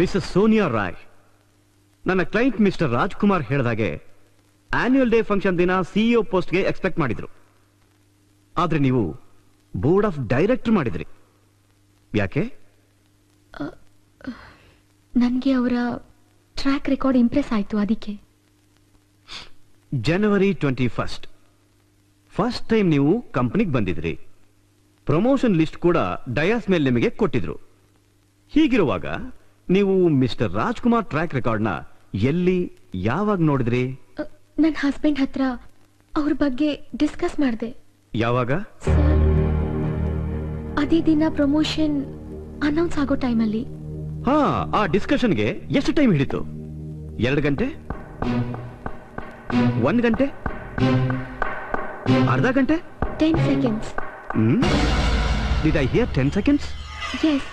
Mrs Sonia Roy ನನ್ನ client mister Rajkumar ಹೇಳಿದಾಗೆ annual day function ದಿನ ಸಿಇಒ ಪೋಸ್ಟ್ಗೆ ಎಕ್ಸ್ಪೆಕ್ಟ್ ಮಾಡಿದ್ರು. ಆದ್ರೆ ನೀವು ಬೋರ್ಡ್ ಆಫ್ ಡೈರೆಕ್ಟರ್ ಮಾಡಿದ್ರಿ. ಯಾಕೆ? ನನಗೆ ಅವರ ಟ್ರ್ಯಾಕ್ ರೆಕಾರ್ಡ್ ಇಂಪ್ರೆಸ್ ಆಯ್ತು ಅದಕ್ಕೆ. January twenty first first time ನೀವು ಕಂಪನಿಗೆ ಬಂದಿದ್ರಿ. ಪ್ರಮೋಷನ್ ಲಿಸ್ಟ್ ಕೂಡ ಡಯಾಸ್ ಮೇಲೆ ನಿಮಗೆ ಕೊಟ್ಟಿದ್ರು. ಹೀಗಿರುವಾಗ ನೀವು ಮಿಸ್ಟರ್ ರಾಜ್ಕುಮಾರ್ ಟ್ರ್ಯಾಕ್ ರೆಕಾರ್ಡ್ನ ಎಲ್ಲಿ ಯಾವಾಗ ನೋಡಿದ್ರಿ? ನನ್ನ ಹಸ್ಬೆಂಡ್ ಹತ್ರ ಅವ್ರ ಬಗ್ಗೆ ಡಿಸ್ಕಸ್ ಮಾಡಿದೆ. ಯಾವಾಗ? ಅದೇ ದಿನ ಪ್ರಮೋಷನ್ ಅನೌನ್ಸ್ ಆಗೋ ಟೈಮಲ್ಲಿ ಹಾ ಆ ಡಿಸ್ಕಷನ್ಗೆ ಎಷ್ಟು ಟೈಮ್ ಹಿಡಿತು? ಎರಡು ಗಂಟೆ? ಒಂದ್ ಗಂಟೆ? ಅರ್ಧ ಗಂಟೆ? Ten seconds did I hear ten seconds yes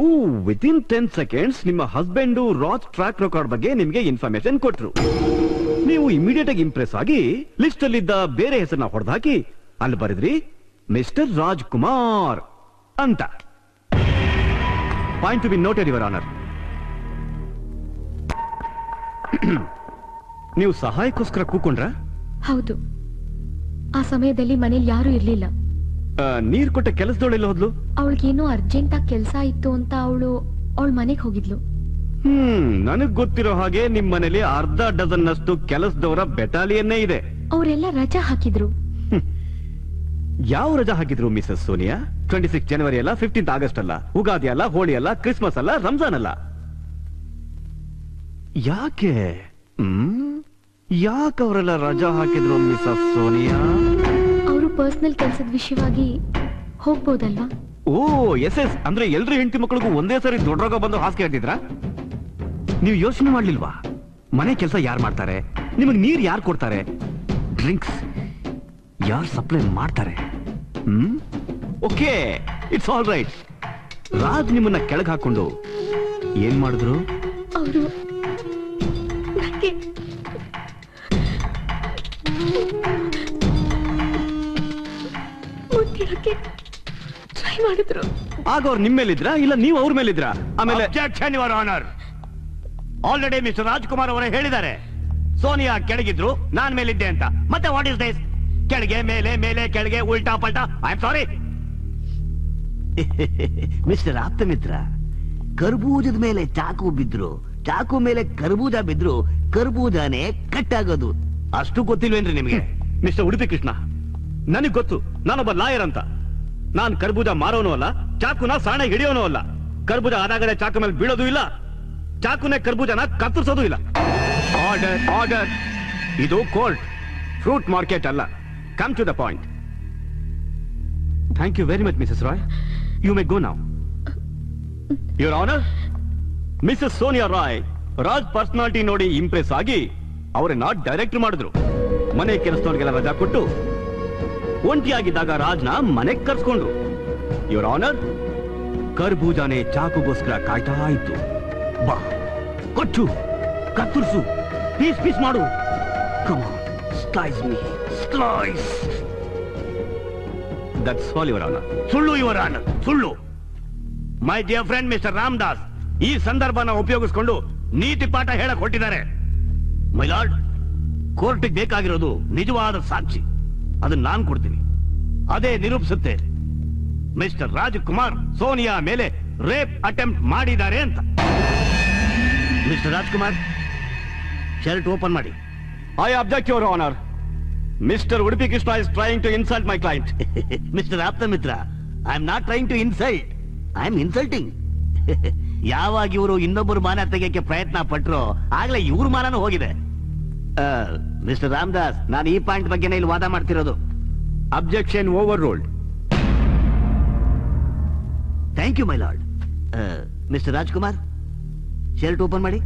oh within ten seconds ನಿಮ್ಮ ಹಸ್ಬೆಂಡು ರಾಜ್ ಟ್ರ್ಯಾಕ್ ರೆಕಾರ್ಡ್ ಬಗ್ಗೆ ನಿಮಗೆ ಇನ್ಫಾರ್ಮೇಶನ್ ಕೊಟ್ರು. ನೀವು ಇಮಿಡಿಯೇಟ್ ಆಗಿ ಇಂಪ್ರೆಸ್ ಆಗಿ ಲಿಸ್ಟ್ ಅಲ್ಲಿದ್ದ ಬೇರೆ ಹೆಸರನ್ನ ಹೊಡೆದಾಕಿ ಅಲ್ಲಿ ಬರೆದ್ರಿ ಮಿಸ್ಟರ್ ರಾಜ್ ಕುಮಾರ್ ಅಂತ. Point to be noted your honour ನೀವು ಸಹಾಯಕ್ಕೋಸ್ಕರ ಕೂಕೊಂಡ್ರ ಹೌದು. ಆ ಸಮಯದಲ್ಲಿ ಮನೇಲಿ ಯಾರೂ ಇರ್ಲಿಲ್ಲ. ನೀರ್ ಕೊಟ್ಟ ಕೆಲಸದವಳೆಲ್ಲ ಹೋದ್ಲು? ಅವಳಿಗೇನೋ ಅರ್ಜೆಂಟ್ ಆಗಿ ಕೆಲಸ ಇತ್ತು ಅಂತ ಅವಳು ಅವಳ ಮನೆಗೆ ಹೋಗಿದ್ಲು. ಹ್ಮ್ ನನಗ್ ಗೊತ್ತಿರೋ ಹಾಗೆ ನಿಮ್ ಮನೇಲಿ ಅರ್ಧ ಡಜನ್ ಅಷ್ಟು ಕೆಲಸದವರ ಬೆಟಾಲಿಯನ್ನೇ ಇದೆ. ಅವರೆಲ್ಲ ರಜಾ ಹಾಕಿದ್ರು. ಯಾವ ರಜಾ ಹಾಕಿದ್ರು Mrs Sonia? Twenty six January ಅಲ್ಲ ಫಿಫ್ಟೀನ್ತ್ ಆಗಸ್ಟ್ ಅಲ್ಲ ಉಗಾದಿ ಅಲ್ಲ ಹೋಳಿ ಅಲ್ಲ ಕ್ರಿಸ್ಮಸ್ ಅಲ್ಲ ರಂಜಾನ್ ಅಲ್ಲ. ಯಾಕೆ? ಹ್ಮ್? ಯಾಕೆ ಅವರೆಲ್ಲ ರಜಾ ಹಾಕಿದ್ರು ಮಿಸಸ್ ಸೋನಿಯಾ? ಪರ್ಸನಲ್ ಕೆಲಸದ ವಿಷಯವಾಗಿ ಹೋಗ್ಬೋದಲ್ವಾ? Oh yes yes. ಅಂದ್ರೆ ಎಲ್ರು ಹೆಂಡತಿ ಮಕ್ಕಳಿಗೂ ಒಂದೇ ಸರಿ ದೊಡ್ಡ ರೋಗ ಬಂದು ಹಾಸಿಗೆ ಹಾಕಿದ್ರ ನೀವು ಯೋಚನೆ ಮಾಡ್ಲಿಲ್ವಾ? ಮನೆ ಕೆಲಸ ಯಾರು ಮಾಡ್ತಾರೆ? ನಿಮಗೆ ನೀರ್ ಯಾರು ಕೊಡ್ತಾರೆ? ಡ್ರಿಂಕ್ಸ್ ಯಾರು ಸಪ್ಲೈ ಮಾಡ್ತಾರೆ? ಹ್ಮ್? Okay it's all right. Raj ನಿಮ್ಮನ್ನ ಕೆಳಗೆ ಹಾಕೊಂಡು ಏನ್ ಮಾಡಿದ್ರು? ಅವರು ನನಗೆ ಮುಟ್ಟಿಡಕ್ಕೆ ಟ್ರೈ ಮಾಡಿದ್ರು. ಆಗ ಅವ್ರು ನಿಮ್ಮ ಮೇಲಿದ್ರ ಇಲ್ಲ ನೀವು ಅವ್ರ ಮೇಲಿದ್ರ? ಆಮೇಲೆ objection your honour already mister Rajkumar ಅವರೇ ಹೇಳಿದ್ದಾರೆ. ಸೋನಿಯಾ ಕೆಳಗಿದ್ರು ನಾನ್ ಮೇಲಿದ್ದೆ ಅಂತ. ಮತ್ತೆ ವಾಟ್ ಇಸ್ ದಿಸ್ ಕೆಳಗೆ ಮೇಲೆ ಮೇಲೆ ಕೆಳಗೆ ಉಲ್ಟಾ ಪಲ್ಟಾ. I am sorry mister Apthamitra ಕರ್ಬೂಜದ ಮೇಲೆ ಚಾಕು ಬಿದ್ರು. ಚಾಕು ಮೇಲೆ ಕರ್ಬೂಜ ಬಿದ್ರು. ಕರ್ಬೂಜಾನೇ ಕಟ್ಟಾಗೋದು. ಅಷ್ಟು ಗೊತ್ತಿಲ್ವೇನ್ರಿ ನಿಮಗೆ? ಮಿಸ್ಟರ್ ಉಡುಪಿ ಕೃಷ್ಣ ನನಗ್ ಗೊತ್ತು ನಾನೊಬ್ಬ ಲಾಯರ್ ಅಂತ. ನಾನ್ ಕರ್ಬೂಜ ಮಾರೋನು ಅಲ್ಲ ಚಾಕುನ ಸಾಣೆ ಹಿಡಿಯೋನು ಅಲ್ಲ. ಕರ್ಬೂಜ ಆದಾಗಲೇ ಚಾಕು ಮೇಲೆ ಬೀಳೋದು ಇಲ್ಲ ಚಾಕುನೇ ಕರ್ಬೂಜನ ಕತ್ತರಿಸೋದು ಇಲ್ಲ. ಆರ್ಡರ್ ಆರ್ಡರ್ ಇದು ಕೋರ್ಟ್ ಫ್ರೂಟ್ ಮಾರ್ಕೆಟ್ ಅಲ್ಲ. Come to the point thank you very much Mrs Roy you may go now your honour Mrs Sonia Roy Raj personality ನೋಡಿ ಇಂಪ್ರೆಸ್ ಆಗಿ ಅವರನ್ನ ಡೈರೆಕ್ಟ್ ಮಾಡಿದ್ರು. ಮನೆ ಕೆಲಸದವ್ರಿಗೆಲ್ಲ ರಜಾ ಕೊಟ್ಟು ಒಂಟಿಯಾಗಿದ್ದಾಗ ರಾಜ್ನ ಮನೆಗ್ ಕರ್ಸ್ಕೊಂಡ್ರು. ಯುವರ್ ಆನರ್ ಕರ್ಬೂಜಾನೆ ಚಾಕುಗೋಸ್ಕರ ಕಾಯ್ತಾ ಇತ್ತು. ಬಾ, ಕೊಚ್ಚು, ಕತ್ತರಿಸು, ಪೀಸ್ ಪೀಸ್ ಮಾಡು. ದಟ್ಸ್ ಯುವರ್ ಸುಳ್ಳು ಯುವರ್ ಆನರ್ ಸುಳ್ಳು. My dear friend mister Ramdas ಈ ಸಂದರ್ಭನ ಉಪಯೋಗಿಸಿಕೊಂಡು ನೀತಿ ಪಾಠ ಹೇಳಕ್ ಹೊಟ್ಟಿದ್ದಾರೆ ಮೈಲಾರ್ಡ್ ಕೋರ್ಟ್ಗೆ ಬೇಕಾಗಿರೋದು ನಿಜವಾದ ಸಾಕ್ಷಿ. ಅದನ್ನ ನಾನು ಕೊಡ್ತೀನಿ. ಅದೇ ನಿರೂಪಿಸುತ್ತೆ. ಮಿಸ್ಟರ್ ರಾಜ್ಕುಮಾರ್ ಸೋನಿಯಾ ಮೇಲೆ ರೇಪ್ ಅಟೆಂಪ್ಟ್ ಮಾಡಿದ್ದಾರೆ ಅಂತ. ಮಿಸ್ಟರ್ ರಾಜ್ಕುಮಾರ್ ಶರ್ಟ್ ಓಪನ್ ಮಾಡಿ. I object your honour mister Udupi Krishna is trying to insult my client mister ಆಪ್ತ ಮಿತ್ರ I am not trying to insult I am insulting ಯಾವಾಗ ಇವರು ಇನ್ನೊಬ್ಬರು ಮಾನ ತೆಗೆಯಕ್ಕೆ ಪ್ರಯತ್ನ ಪಟ್ರೋ ಆಗ್ಲೇ ಇವ್ರ ಮಾನನೂ ಹೋಗಿದೆ. ಮಿಸ್ಟರ್ ರಾಮದಾಸ್ ನಾನು ಈ ಪಾಯಿಂಟ್ ಬಗ್ಗೆನೇ ಇಲ್ಲಿ ವಾದ ಮಾಡ್ತಿರೋದು. Objection overruled thank you my lord mister Rajkumar shirt open ಮಾಡಿ.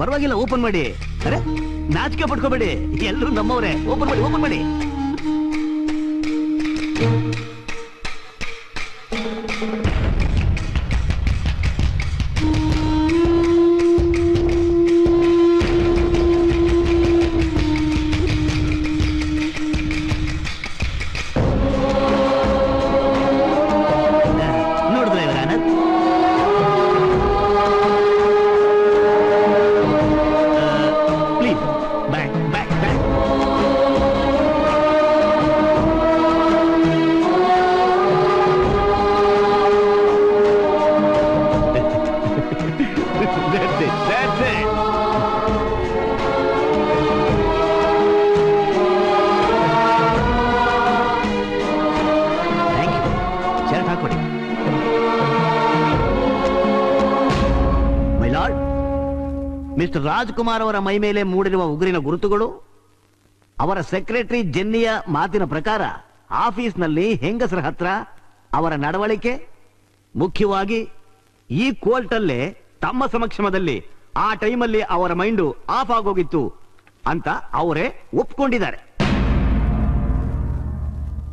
ಪರವಾಗಿಲ್ಲ ಓಪನ್ ಮಾಡಿ. ಅರೆ ನಾಚಿಕೆ ಪಡ್ಕೋಬೇಡಿ ಎಲ್ಲರೂ ನಮ್ಮವರೇ. ಓಪನ್ ಮಾಡಿ ಓಪನ್ ಮಾಡಿ. ಮಿಸ್ಟರ್ ರಾಜ್ಕುಮಾರ್ ಅವರ ಮೈ ಮೇಲೆ ಮೂಡಿರುವ ಉಗುರಿನ ಗುರುತುಗಳು, ಅವರ ಸೆಕ್ರೆಟರಿ ಜೆನ್ನಿಯ ಮಾತಿನ ಪ್ರಕಾರ ಆಫೀಸ್ನಲ್ಲಿ ಹೆಂಗಸರ ಹತ್ರ ಅವರ ನಡವಳಿಕೆ, ಮುಖ್ಯವಾಗಿ ಈ ಕೋರ್ಟಲ್ಲೇ ತಮ್ಮ ಸಮಕ್ಷಮದಲ್ಲಿ ಆ ಟೈಮಲ್ಲಿ ಅವರ ಮೈಂಡು ಆಫ್ ಆಗೋಗಿತ್ತು ಅಂತ ಅವರೇ ಒಪ್ಕೊಂಡಿದ್ದಾರೆ.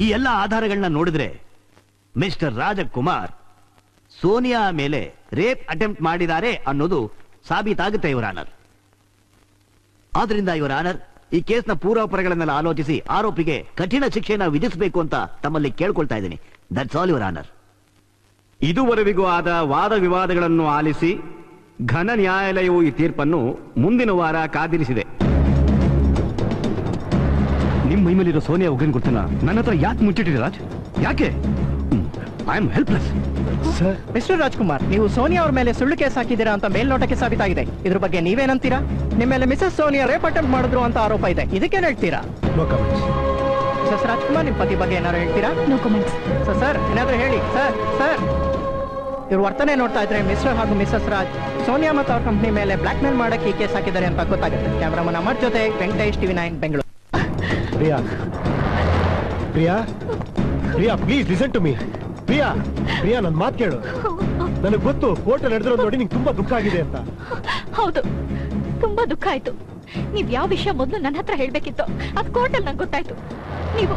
ಈ ಎಲ್ಲ ಆಧಾರಗಳನ್ನ ನೋಡಿದ್ರೆ ಮಿಸ್ಟರ್ ರಾಜಕುಮಾರ್ ಸೋನಿಯಾ ಮೇಲೆ ರೇಪ್ ಅಟೆಂಪ್ಟ್ ಮಾಡಿದ್ದಾರೆ ಅನ್ನೋದು ಸಾಬೀತಾಗುತ್ತೆ ಇವರ ಆನರ್ ಆದ್ರಿಂದ ಇವರ ಆನರ್ ಈ ಕೇಸ್ನ ಪೂರ್ವಾಪರಗಳನ್ನೆಲ್ಲ ಆಲೋಚಿಸಿ ಆರೋಪಿಗೆ ಕಠಿಣ ಶಿಕ್ಷೆಯನ್ನು ವಿಧಿಸಬೇಕು ಅಂತ ತಮ್ಮಲ್ಲಿ ಕೇಳ್ಕೊಳ್ತಾ ಇದ್ದೀನಿ. ದಟ್ಸ್ ಆಲ್ ಇವರ್ ಆನರ್ ಇದುವರೆವಿಗೂ ಆದ ವಾದ ವಿವಾದಗಳನ್ನು ಆಲಿಸಿ ಘನ ನ್ಯಾಯಾಲಯವು ಈ ತೀರ್ಪನ್ನು ಮುಂದಿನ ವಾರ ಕಾದಿರಿಸಿದೆ. ನಿಮ್ಮ ಮೈಮೇಲಿರೋ ಸೋನಿಯಾ ಉಗ್ರನ್ ಗುರ್ತನ ನನ್ನ ಹತ್ರ ಯಾಕೆ ಮುಚ್ಚಿಟ್ಟಿದೆ ರಾಜ್? ಯಾಕೆ? I am helpless sir mister Rajkumar ನೀವು ಸೋನಿಯಾ ಅವರ ಮೇಲೆ ಸುಳ್ಳು ಕೇಸ್ ಹಾಕಿದ್ದೀರಾ ಅಂತ ಮೇಲ್ನೋಟಕ್ಕೆ ಸಾಬೀತಾಗಿದೆ. ಇದ್ರ ಬಗ್ಗೆ ನೀವೇನಂತೀರಾ? ನಿಮ್ಮ ಮೇಲೆ ಮಿಸಸ್ ಸೋನಿಯಾ ರೇಪ್ ಅಟೆಂಪ್ಟ್ ಮಾಡಿದ್ರು ಅಂತ ಆರೋಪ ಇದೆ. ಇದಕ್ಕೇನು ಹೇಳ್ತೀರಾ? ಮಿಸಸ್ ರಾಜ್ಕುಮಾರ್ ನಿಮ್ಮ ಪತಿ ಬಗ್ಗೆ ಏನಾದ್ರು ಹೇಳ್ತೀರಾ? ನೋ ಕಮೆಂಟ್ಸ್ ಸರ್ ಸರ್ ಏನಾದ್ರು ಹೇಳಿ. ಸರ್ ಸರ್ ಇವ್ರ ವರ್ತನೆ ನೋಡ್ತಾ ಇದ್ರೆ ಮಿಸ್ಟರ್ ಹಾಗೂ ಮಿಸಸ್ ರಾಜ್ ಸೋನಿಯಾ ಮತ್ತು ಅವ್ರ ಕಂಪ್ನಿ ಮೇಲೆ ಬ್ಲಾಕ್ ಮೇಲ್ ಮಾಡಕ್ಕೆ ಈ ಕೇಸ್ ಹಾಕಿದ್ದಾರೆ ಅಂತ ಗೊತ್ತಾಗುತ್ತೆ. ಕ್ಯಾಮ್ರಾಮನ್ ಅಮರ್ ಜೊತೆ Venkatesh TV nine Bengaluru. Priya. Priya Priya please listen to me Priya Priya ನನ್ ಮಾತು ಕೇಳು. ನನಗೆ ಗೊತ್ತು ಕೋರ್ಟ್ ನಡೆದಿರೋದು ನೋಡಿ ನಿಂಗೆ ತುಂಬಾ ದುಃಖ ಆಗಿದೆ ಅಂತ. ಹೌದು ತುಂಬಾ ದುಃಖ ಆಯ್ತು. ನೀವ್ ಯಾವ ವಿಷಯ ಮೊದಲು ನನ್ನ ಹತ್ರ ಹೇಳ್ಬೇಕಿತ್ತು ಅದ್ ಕೋರ್ಟಲ್ಲಿ ನಂಗೆ ಗೊತ್ತಾಯ್ತು. ನೀವು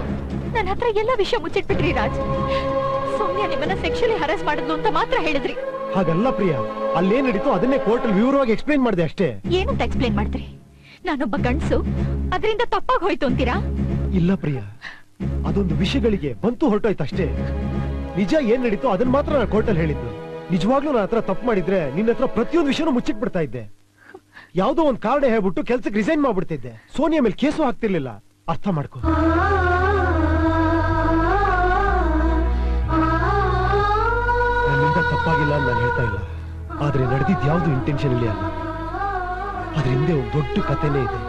ನನ್ನ ಹತ್ರ ಎಲ್ಲ ವಿಷಯ ಮುಚ್ಚಿಟ್ಬಿಟ್ರಿ ರಾಜ್. ಸೌಮ್ಯ ನಿಮ್ಮನ್ನ ಸೆಕ್ಷುಲಿ ಹರಾಸ್ ಮಾಡಿದ್ಲು ಅಂತ ಮಾತ್ರ ಹೇಳಿದ್ರಿ. ಹಾಗಲ್ಲ ಪ್ರಿಯಾ ಅಲ್ಲೇನ್ ನಡೀತು ಅದನ್ನೇ ಕೋರ್ಟ್ ಅಲ್ಲಿ ವಿವರವಾಗಿ ಎಕ್ಸ್ಪ್ಲೈನ್ ಮಾಡಿದೆ ಅಷ್ಟೇ. ಏನಂತ ಎಕ್ಸ್ಪ್ಲೇನ್ ಮಾಡಿದ್ರಿ? ನಾನೊಬ್ಬ ಗಂಡಸು ಅದರಿಂದ ತಪ್ಪಾಗಿ ಹೋಯ್ತು ಅಂತೀರಾ? ಇಲ್ಲ ಪ್ರಿಯಾ ಅದೊಂದು ವಿಷಯಗಳಿಗೆ ಬಂತು ಹೊರಟೋಯ್ತು ಅಷ್ಟೇ. ನಿಜ ಏನ್ ನಡೀತೋ ಅದನ್ನ ಮಾತ್ರ ನಾನು ಕೋರ್ಟಲ್ಲಿ ಹೇಳಿದ್ದು. ನಿಜವಾಗ್ಲೂ ನನ್ನ ಹತ್ರ ತಪ್ಪು ಮಾಡಿದ್ರೆ ನಿನ್ನ ಹತ್ರ ಪ್ರತಿಯೊಂದು ವಿಷಯನೂ ಮುಚ್ಚಿಟ್ಬಿಡ್ತಾ ಇದ್ದೆ. ಯಾವ್ದೋ ಒಂದ್ ಕಾರಣ ಹೇಳ್ಬಿಟ್ಟು ಕೆಲ್ಸಕ್ಕೆ ರಿಸೈನ್ ಮಾಡ್ಬಿಡ್ತಿದ್ದೆ. ಸೋನಿಯಾ ಮೇಲೆ ಕೇಸು ಹಾಕ್ತಿರ್ಲಿಲ್ಲ. ಅರ್ಥ ಮಾಡ್ಕೋ. ನನ್ನಿಂದ ತಪ್ಪಾಗಿಲ್ಲ ನಾನು ಹೇಳ್ತಾ ಇಲ್ಲ. ಆದ್ರೆ ನಡೆದಿದ್ದು ಯಾವ್ದು ಇಂಟೆನ್ಷನ್ ಇಲ್ಲ ಅಲ್ಲ. ಅದ್ರ ಹಿಂದೆ ಒಂದು ದೊಡ್ಡ ಕಥೆನೇ ಇದೆ.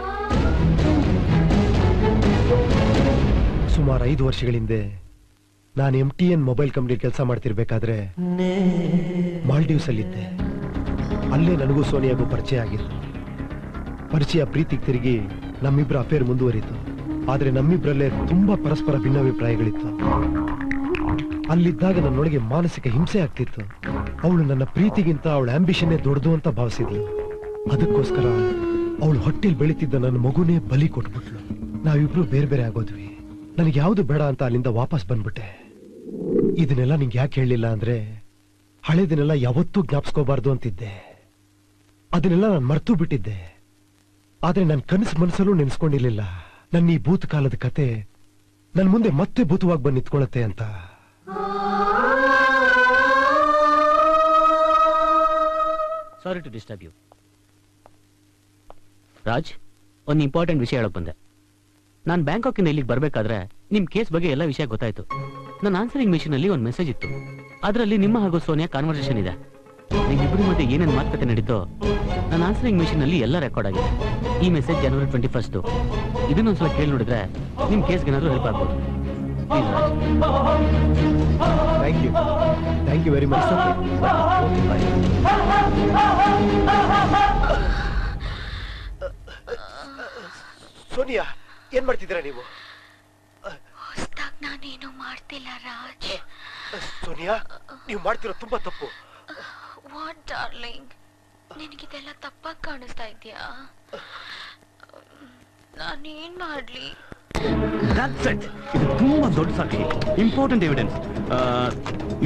ಸುಮಾರು ಐದು ವರ್ಷಗಳ ಹಿಂದೆ ನಾನು M T N mobile company ಕೆಲಸ ಮಾಡ್ತಿರ್ಬೇಕಾದ್ರೆ ಮಾಲ್ಡೀವ್ಸ್ ಅಲ್ಲಿದ್ದೆ ಅಲ್ಲೇ ನನಗೂ ಸೋನಿಯಾಗೂ ಪರಿಚಯ ಆಗಿತ್ತು. ಪರಿಚಯ ಪ್ರೀತಿಗೆ ತಿರುಗಿ ನಮ್ಮಿಬ್ಬರ ಅಫೇರ್ ಮುಂದುವರಿತು. ಆದ್ರೆ ನಮ್ಮಿಬ್ಬರಲ್ಲೇ ತುಂಬಾ ಪರಸ್ಪರ ಭಿನ್ನಾಭಿಪ್ರಾಯಗಳಿತ್ತು. ಅಲ್ಲಿದ್ದಾಗ ನನ್ನೊಳಗೆ ಮಾನಸಿಕ ಹಿಂಸೆ ಆಗ್ತಿತ್ತು. ಅವಳು ನನ್ನ ಪ್ರೀತಿಗಿಂತ ಅವಳ ಆಂಬಿಷನ್ನೇ ದೊಡ್ಡದು ಅಂತ ಭಾವಿಸಿದ್ಲು. ಅದಕ್ಕೋಸ್ಕರ ಅವಳು ಹೊಟ್ಟೆಲ್ ಬೆಳೀತಿದ್ದ ನನ್ನ ಮಗುನೇ ಬಲಿ ಕೊಟ್ಬಿಟ್ಲು. ನಾವಿಬ್ರು ಬೇರೆ ಬೇರೆ ಆಗೋದ್ವಿ. ನನಗೆ ಯಾವ್ದು ಬೇಡ ಅಂತ ಅಲ್ಲಿಂದ ವಾಪಸ್ ಬಂದ್ಬಿಟ್ಟೆ. ಇದನ್ನೆಲ್ಲ ನಿಂಗೆ ಯಾಕೆ ಹೇಳಲಿಲ್ಲ ಅಂದ್ರೆ ಹಳೇದನ್ನೆಲ್ಲ ಯಾವತ್ತೂ ಜ್ಞಾಪಿಸ್ಕೋಬಾರ್ದು ಅಂತಿದ್ದೆ. ಅದನ್ನೆಲ್ಲ ನಾನು ಮರ್ತು ಬಿಟ್ಟಿದ್ದೆ. ಆದ್ರೆ ನನ್ನ ಕನಸು ಮನಸ್ಸಲ್ಲೂ ನೆನೆಸ್ಕೊಂಡಿರ್ಲಿಲ್ಲ. ನನ್ನ ಈ ಭೂತಕಾಲದ ಕತೆ ನನ್ನ ಮುಂದೆ ಮತ್ತೆ ಭೂತವಾಗಿ ಬಂದು ನಿಂತ್ಕೊಳ್ಳುತ್ತೆ ಅಂತ. Sorry to disturb you Raj, ಒಂದು ಇಂಪಾರ್ಟೆಂಟ್ ವಿಷಯ ಹೇಳಕ್ ಬಂದೆ. ನಾನು ಬ್ಯಾಂಕಾಕಿಂದ ಇಲ್ಲಿಗೆ ಬರಬೇಕಾದ್ರೆ ನಿಮ್ ಕೇಸ್ ಬಗ್ಗೆ ಎಲ್ಲ ವಿಷಯ ಗೊತ್ತಾಯ್ತು. ನನ್ನ ಆನ್ಸರಿಂಗ್ ಮಿಷನ್ ಅಲ್ಲಿ ಒಂದು ಮೆಸೇಜ್ ಇತ್ತು. ಅದರಲ್ಲಿ ನಿಮ್ಮ ಹಾಗೂ ಸೋನಿಯಾ ಕಾನ್ವರ್ಸೇಷನ್ ಇದೆ. ನಿಮ್ಮಿಬ್ಬರ ಮಧ್ಯೆ ಏನೇನು ಮಾತುಕತೆ ನಡೀತೋ ನನ್ನ ಆನ್ಸರಿಂಗ್ ಮಿಷನ್ ಅಲ್ಲಿ ಎಲ್ಲ ರೆಕಾರ್ಡ್ ಆಗಿದೆ. ಈ ಮೆಸೇಜ್ ಜನವರಿ ಟ್ವೆಂಟಿ ಫಸ್ಟ್ ಇದನ್ನೊಂದ್ಸಲ ಕೇಳಿ ನೋಡಿದ್ರೆ ನಿಮ್ ಕೇಸ್ಗೆ ಏನಾದ್ರು ಹೆಲ್ಪ್ ಆಗ್ಬೋದು. Thank you thank you very much Sonia ಏನ್ ಮಾಡ್ತಿದ್ದೀರಾ ನೀವು? ನಾನೇನು ಮಾಡ್ತಿಲ್ಲ ರಾಜ್. ಸೋನಿಯಾ ನೀವು ಮಾಡ್ತಿರೋ ತುಂಬಾ ತಪ್ಪು. What darling? ನಿನಗಿದೆಲ್ಲ ತಪ್ಪಾಗಿ ಕಾಣಿಸ್ತಾ ಇದೆಯಾ? ನಾನೇನ್ ಮಾಡ್ಲಿ? ದಟ್ಸ್ ಇಟ್ ಇದು ತುಂಬಾ ದೊಡ್ಡ ಸಾಕ್ಷಿ. ಇಂಪಾರ್ಟೆಂಟ್ ಎವಿಡೆನ್ಸ್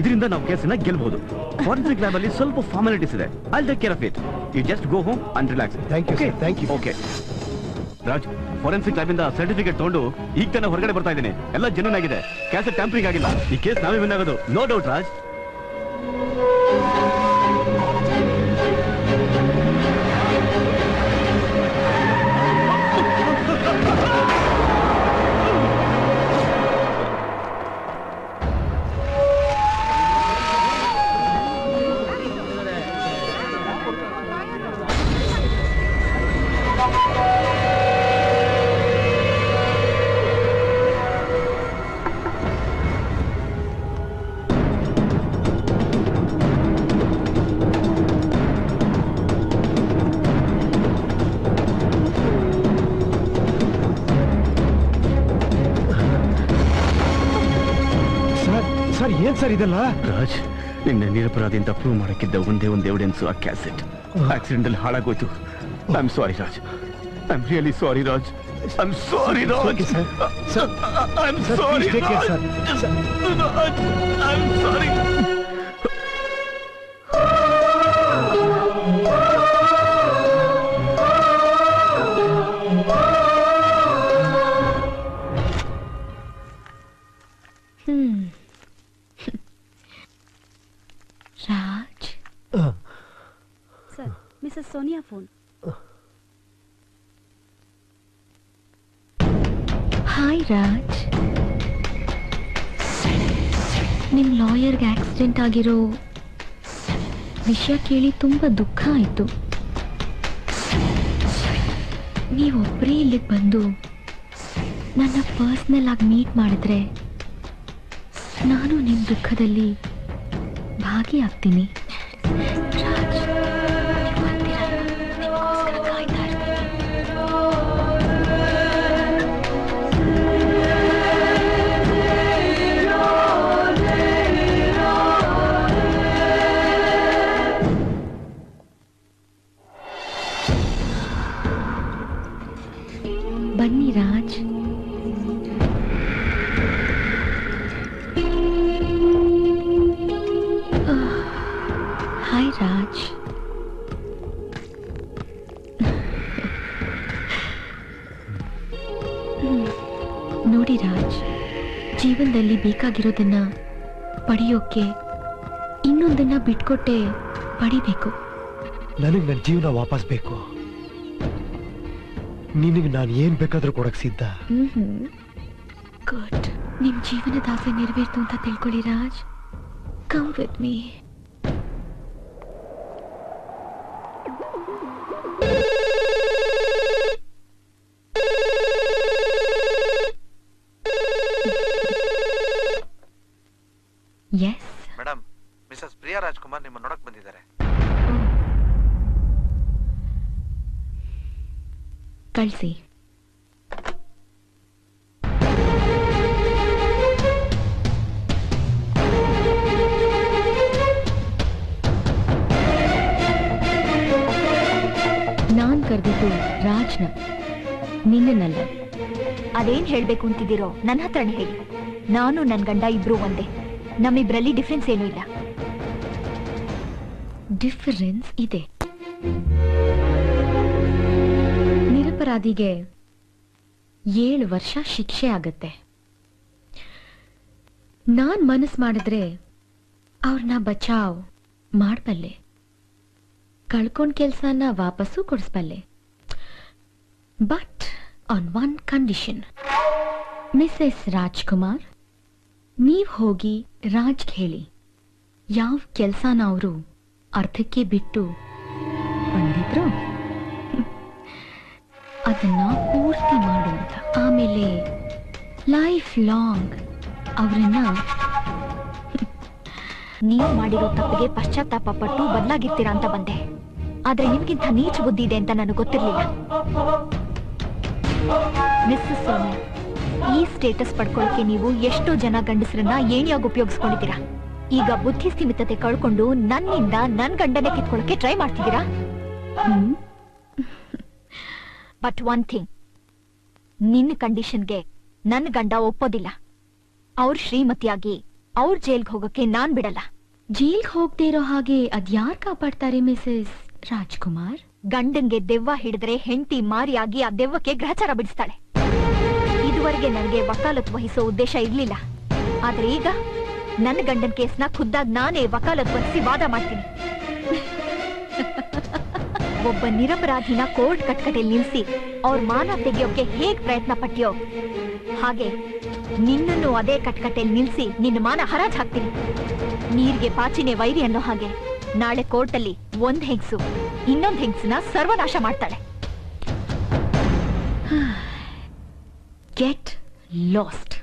ಇದರಿಂದ ನಾವು ಕೇಸನ್ನ ಗೆಲ್ಬಹುದು. ಫಾರೆನ್ಸಿಕ್ ಲ್ಯಾಬ್ ಅಲ್ಲಿ ಸ್ವಲ್ಪ ಫಾರ್ಮಾಲಿಟೀಸ್ ಇದೆ. I take care of it you just go home and relax thank you okay thank you okay Raj forensic lab ಇಂದ ಸರ್ಟಿಫಿಕೇಟ್ ತಗೊಂಡು ಈಗ ತಾನೇ ಹೊರಗಡೆ ಬರ್ತಾ ಇದ್ದೀನಿ. ಎಲ್ಲ ಜೆನ್ಯೂನ್ ಆಗಿದೆ. ಕ್ಯಾಸೆಟ್ ಟ್ಯಾಂಪರಿಂಗ್ ಆಗಿಲ್ಲ. ಈ ಕೇಸ್ ನಾವೇ ವಿನ್ ಆಗೋದು. No doubt Raj. ಏನ್ ಸರ್ ಇದೆಲ್ಲ? ರಾಜ್ ನಿನ್ನೆ ನಿರಪರಾಧಿ ಅಂತ ಪ್ರೂವ್ ಮಾಡಕ್ಕಿದ್ದ ಒಂದೇ ಒಂದು ಎವಿಡೆನ್ಸ್ ಆ ಕ್ಯಾಸೆಟ್ ಆಕ್ಸಿಡೆಂಟ್ ಅಲ್ಲಿ ಹಾಳಾಗೋಯ್ತು. I am sorry Raj. I am really sorry Raj I am sorry Raj sir I am sorry Raj. I am sorry phone hi Raj ನಿಮ್ ಲಾಯರ್ಗೆ ಆಕ್ಸಿಡೆಂಟ್ ಆಗಿರೋ ವಿಷಯ ಕೇಳಿ ತುಂಬಾ ದುಃಖ ಆಯ್ತು. ನೀವೊಬ್ಬರೇ ಇಲ್ಲಿಗೆ ಬಂದು ನನ್ನ ಪರ್ಸ್ನಲ್ ಆಗಿ ಮೀಟ್ ಮಾಡಿದ್ರೆ ನಾನು ನಿಮ್ ದುಃಖದಲ್ಲಿ ಭಾಗಿಯಾಗ್ತೀನಿ ಬೇಕಾಗಿರೋದನ್ನ ಪಡೆಯೋಕೆ ಇನ್ನೊಂದನ್ನ ಬಿಟ್ಕೊಟ್ಟೆ ಪಡಿಬೇಕು. ನನಗ್ ನನ್ನ ಜೀವನ ವಾಪಸ್ ಬೇಕು. ನಿನಗೆ ನಾನು ಏನ್ ಬೇಕಾದ್ರೂ ಕೊಡಕ್ ಸಿದ್ಧ? ಗುಡ್ ನಿಮ್ ಜೀವನದ ಆಸೆ ನೆರವೇರ್ತು ಅಂತ ತಿಳ್ಕೊಳ್ಳಿ Raj. Come with me Rajkumar ನಿಮ್ಮ ನೋಡಕ್ ಬಂದಿದ್ದಾರೆ. ಕಳಿಸಿ. ನಾನ್ ಕರೆದಿದ್ದು ರಾಜ್ನ. ನಿನ್ನನ್ನಲ್ಲ. ಅದೇನ್ ಹೇಳ್ಬೇಕು ಅಂತಿದ್ದೀರೋ? ನನ್ನ ಹತ್ರ ಹೇಳಿ. ನಾನು ನನ್ ಗಂಡ ಇಬ್ರು ಒಂದೇ. ನಮ್ಮಿಬ್ರಲ್ಲಿ ಡಿಫ್ರೆನ್ಸ್ ಏನೂ ಇಲ್ಲ. ಡಿಫರೆನ್ಸ್ ಇದೆ. ನಿರಪರಾಧಿಗೆ ಏಳು ವರ್ಷ ಶಿಕ್ಷೆ ಆಗತ್ತೆ. ನಾನ್ ಮನಸ್ ಮಾಡಿದ್ರೆ ಅವ್ರನ್ನ ಬಚಾವ್ ಮಾಡಬಲ್ಲೆ ಕಳ್ಕೊಂಡ್ ಕೆಲ್ಸನ ವಾಪಸ್ಸು ಕೊಡಿಸ್ಬಲ್ಲೆ but on one condition Mrs Rajkumar ನೀವ್ ಹೋಗಿ ರಾಜ್ ಹೇಳಿ ಯಾವ ಕೆಲ್ಸನ ಅವರು ಅರ್ಧಕ್ಕೆ ಬಿಟ್ಟು ಬಂದಿದ್ರು ಅದನ್ನ ಪೂರ್ತಿ ಮಾಡು ಆಮೇಲೆ ಲೈಫ್ ಲಾಂಗ್ ಅವರನ್ನ ನೀವು ಮಾಡಿರೋ ತಪ್ಪಿಗೆ ಪಶ್ಚಾತ್ತಾಪ ಪಟ್ಟು ಬದಲಾಗಿರ್ತೀರಾ ಅಂತ ಬಂದೆ. ಆದ್ರೆ ನಿಮ್ಗಿಂತ ನೀಚ ಬುದ್ಧಿ ಇದೆ ಅಂತ ನನಗೆ ಗೊತ್ತಿರ್ಲಿಲ್ಲ. ಮಿಸ್ಸಸ್ ಸೋನಿಯಾ ಈ ಸ್ಟೇಟಸ್ ಪಡ್ಕೊಳ್ಳಕ್ಕೆ ನೀವು ಎಷ್ಟೋ ಜನ ಗಂಡಸರನ್ನ ಏಣಿಯಾಗಿ ಉಪಯೋಗಿಸ್ಕೊಂಡಿದ್ದೀರಾ? ಈಗ ಬುದ್ಧಿ ಸ್ಥಿಮಿತತೆ ಕಳ್ಕೊಂಡು ನನ್ನಿಂದ ನನ್ ಗಂಡನೇ ಕಿತ್ಕೊಳ್ಳಕ್ಕೆ ಟ್ರೈ ಮಾಡ್ತಿದ್ದೀರಾ? ಬಟ್ ಒನ್ ಥಿಂಗ್ ನಿನ್ನ ಕಂಡೀಷನ್ಗೆ ನನ್ನ ಗಂಡ ಒಪ್ಪೋದಿಲ್ಲ. ಅವ್ರ ಶ್ರೀಮತಿಯಾಗಿ ಅವ್ರ ಜೈಲ್ಗೆ ಹೋಗಕ್ಕೆ ನಾನ್ ಬಿಡಲ್ಲ. ಜೈಲ್ಗೆ ಹೋಗದೆ ಇರೋ ಹಾಗೆ ಅದ್ಯಾರ್ ಕಾಪಾಡ್ತಾರೆ ಮಿಸಸ್ ರಾಜ್ಕುಮಾರ್? ಗಂಡನ್ಗೆ ದೆವ್ವ ಹಿಡಿದ್ರೆ ಹೆಂಡತಿ ಮಾರಿಯಾಗಿ ಆ ದೆವ್ವಕ್ಕೆ ಗ್ರಹಚಾರ ಬಿಡಿಸ್ತಾಳೆ. ಇದುವರೆಗೆ ನನಗೆ ವಕಾಲತ್ ವಹಿಸೋ ಉದ್ದೇಶ ಇರ್ಲಿಲ್ಲ. ಆದ್ರೆ ಈಗ ನನ್ನ ಗಂಡನ್ ಕೇಸ್ನ ಖುದ್ದಾಗ್ ನಾನೇ ವಕಾಲತ್ ವಹಿಸಿ ವಾದ ಮಾಡ್ತೀನಿ. ಒಬ್ಬ ನಿರಪರಾಧಿನ ಕೋರ್ಟ್ ಕಟ್ಕಟೆಯಲ್ಲಿ ನಿಲ್ಸಿ ಅವ್ರ ಮಾನ ತೆಗೆಯೋಕೆ ಹೇಗ್ ಪ್ರಯತ್ನ ಪಟ್ಟಿಯೋ? ಹಾಗೆ ನಿನ್ನನ್ನು ಅದೇ ಕಟ್ಕಟೆಯಲ್ಲಿ ನಿಲ್ಸಿ ನಿನ್ನ ಮಾನ ಹರಾಜ್ ಹಾಕ್ತೀನಿ. ನೀರ್ಗೆ ಪಾಚಿನೇ ವೈರಿ ಅನ್ನೋ ಹಾಗೆ ನಾಳೆ ಕೋರ್ಟಲ್ಲಿ ಒಂದ್ ಹೆಂಗ್ಸು, ಇನ್ನೊಂದ್ ಹೆಂಗ್ಸನ್ನ ಸರ್ವನಾಶ ಮಾಡ್ತಾಳೆ. Get lost.